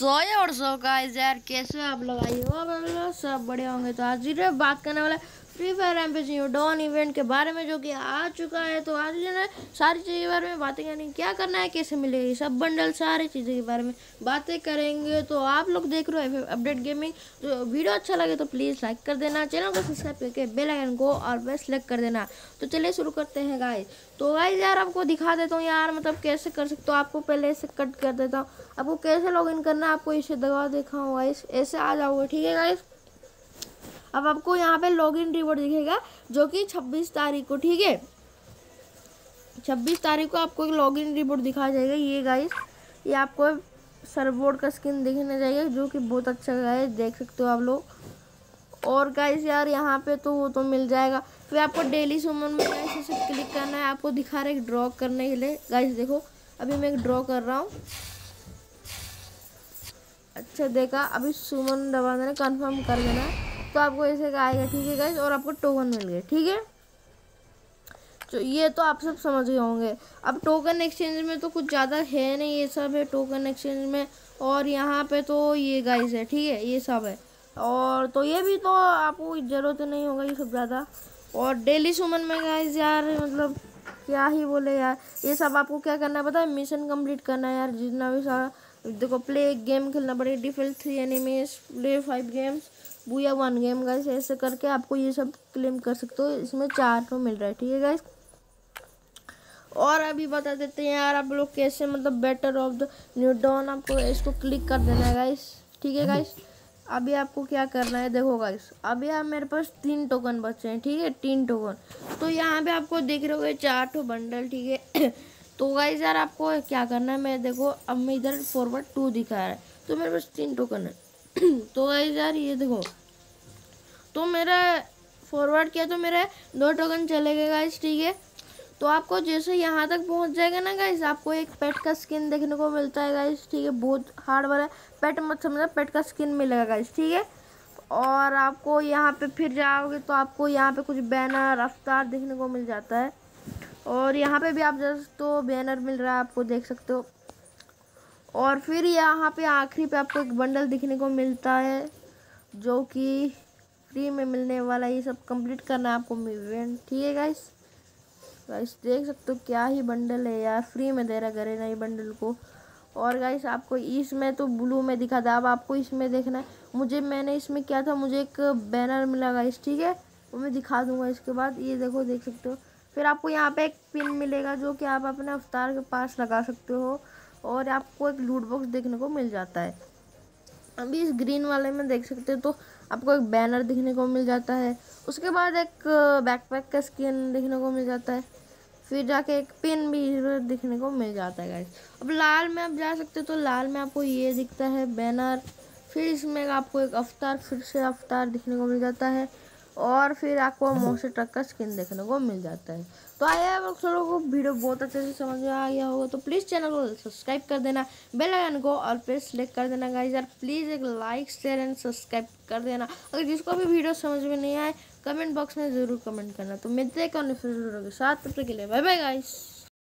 सोए और सो का यार, कैसे आप लोग? आई हो सब बड़े होंगे। तो आज वीडियो बात करने वाला फ्री फायर एम्पेसी डॉन इवेंट के बारे में जो कि आ चुका है तो आज जो है सारी चीज़ों के बारे में बातें करनी क्या करना है, कैसे मिलेगी सब बंडल सारी चीज़ों के बारे में बातें करेंगे। तो आप लोग देख रहे हो अपडेट गेमिंग तो वीडियो अच्छा लगे तो प्लीज़ लाइक कर देना चैनल को सब्सक्राइब करके बेल आइकन को और बेस्ट सेलेक्ट कर देना। तो चलिए शुरू करते हैं गाइस तो गाइस यार, आपको दिखा देता हूँ यार मतलब कैसे कर सकते हो, आपको पहले ऐसे कट कर देता हूँ। आपको कैसे लॉगिन करना आपको इसे दबा देखा गाइस ऐसे आ जाओगे, ठीक है गाइस अब आपको यहाँ पे लॉगिन रिवॉर्ड दिखेगा, जो कि 26 तारीख को, ठीक है? 26 तारीख को आपको एक लॉगिन रिवॉर्ड दिखाया जाएगा, ये गाइस ये आपको सरबोर्ड का स्किन दिखने जाएगा, जो कि बहुत अच्छा है, देख सकते हो आप लोग। और गाइस यार, यहाँ पे तो वो तो मिल जाएगा। फिर आपको डेली सुमन में गाइस इसे क्लिक करना है, आपको दिखा रहे ड्रॉ करने के लिए। गाइस देखो, अभी मैं एक ड्रॉ कर रहा हूँ। अच्छा देखा, अभी सुमन दबा देना कन्फर्म कर देना। है तो आपको ऐसे आएगा ठीक है गाइस और आपको टोकन मिल गए, ठीक है? तो ये तो आप सब समझ गए होंगे। अब टोकन एक्सचेंज में तो कुछ ज़्यादा है नहीं, ये सब है टोकन एक्सचेंज में। और यहाँ पे तो ये गाइस है, ठीक है? ये सब है। और तो ये भी तो आपको ज़रूरत नहीं होगा ये सब ज़्यादा। और डेली सुमन में गाइस यार मतलब क्या ही बोले यार। ये सब आपको क्या करना है पता है? मिशन कंप्लीट करना है यार, जितना भी सारा, देखो प्ले गेम खेलना पड़ेगा defeat three enemies play five games booyah one game guys ऐसे करके आपको ये सब क्लेम कर सकते हो। इसमें चार तो मिल रहा है, ठीक है गाइस और अभी बता देते हैं यार, आप लोग कैसे मतलब better of the new dawn आपको इसको क्लिक कर देना है गाइस ठीक है गाइस अभी आपको क्या करना है, देखो गाइस अभी आप मेरे पास तीन टोकन बचे हैं, ठीक है? तीन टोकन तो यहाँ पे आपको देख रहे हो चार टो बंडल ठीक है? तो गाइस यार, आपको क्या करना है, मैं देखो, अब मैं इधर फॉरवर्ड टू दिखा रहा है। तो मेरे पास तीन टोकन है। तो गाइस यार, ये देखो तो मेरा फॉरवर्ड किया तो मेरे दो टोकन चले गए गाइस ठीक है? तो आपको जैसे यहाँ तक पहुँच जाएगा ना गाइस आपको एक पेट का स्किन देखने को मिलता है गाइस ठीक है? बहुत हार्ड वाला पेट मत समझना पेट का स्किन मिलेगा गाइस ठीक है? और आपको यहाँ पे फिर जाओगे तो आपको यहाँ पे कुछ बैनर रफ्तार देखने को मिल जाता है। और यहाँ पे भी आप जस्ट तो बैनर मिल रहा है, आपको देख सकते हो। और फिर यहाँ पे आखिरी पे आपको एक बंडल दिखने को मिलता है, जो कि फ्री में मिलने वाला ये सब कंप्लीट करना है आपको इवेंट ठीक है गाइस गाइस देख सकते हो क्या ही बंडल है यार फ्री में दे रहा करे ना ये बंडल को। और गाइस आपको इसमें तो ब्लू में दिखा था, अब आपको इसमें देखना है। मुझे, मैंने इसमें क्या था, मुझे एक बैनर मिला गाइस ठीक है? वो मैं दिखा दूँगा इसके बाद, ये देखो, देख सकते हो। फिर आपको यहाँ पे एक पिन मिलेगा जो कि आप अपने अवतार के पास लगा सकते हो और आपको एक लूट बॉक्स देखने को मिल जाता है। अभी इस ग्रीन वाले में देख सकते हो तो आपको एक बैनर दिखने को मिल जाता है। उसके बाद एक बैकपैक का स्किन देखने को मिल जाता है। फिर जाके एक पिन भी दिखने को मिल जाता है गाइस अब लाल में आप जा सकते हो तो लाल में आपको ये दिखता है बैनर फिर इसमें आपको एक अवतार, फिर से अवतार दिखने को मिल जाता है। और फिर आपको मोसे ट्रक का स्किन देखने को मिल जाता है। तो आया आप लोगों को वीडियो बहुत अच्छे से समझ में आ गया होगा तो प्लीज़ चैनल को सब्सक्राइब कर देना बेल आइकन को और पे सेलेक्ट कर देना गाइस यार प्लीज़ एक लाइक शेयर एंड सब्सक्राइब कर देना। अगर जिसको भी वीडियो समझ में नहीं आए कमेंट बॉक्स में ज़रूर कमेंट करना। तो मिलते हैं कौन फिर के साथ, तब तक के लिए बाय बाय गाइस